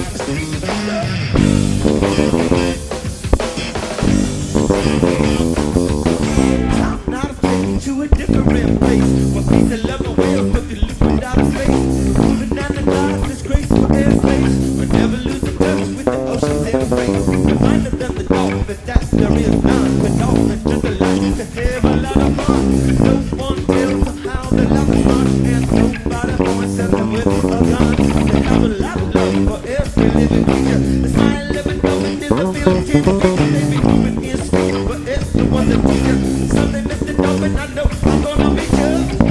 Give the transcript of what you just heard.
I'm not a to a different place. But it's the one that we got. They and I know it's gonna be good.